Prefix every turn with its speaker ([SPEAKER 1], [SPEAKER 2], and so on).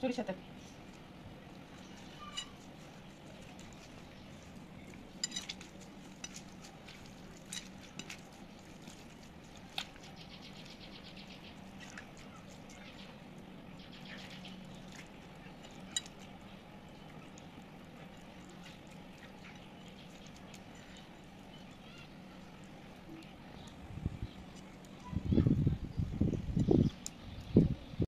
[SPEAKER 1] সরিষা তেল